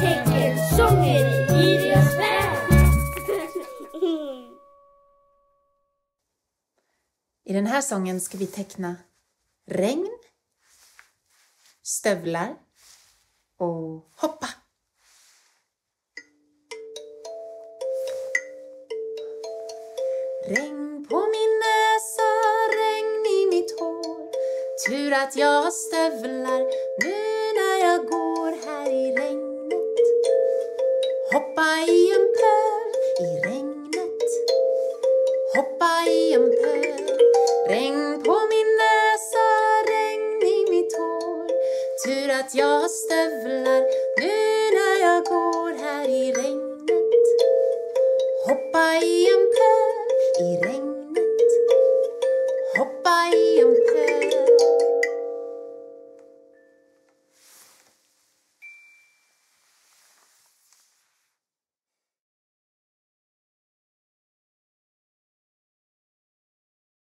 Teckensånger i Ilias värld. I den här sången ska vi teckna regn, stövlar och hoppa. Regn på min näsa, regn i mitt hår Tur att jag har stövlar nu i en pöl i regnet. Hoppa i en pöl. Regn på min näsa, regn i mitt hår. Tur att jag har stövlar nu när jag går här i regnet. Hoppa i en pöl. i regnet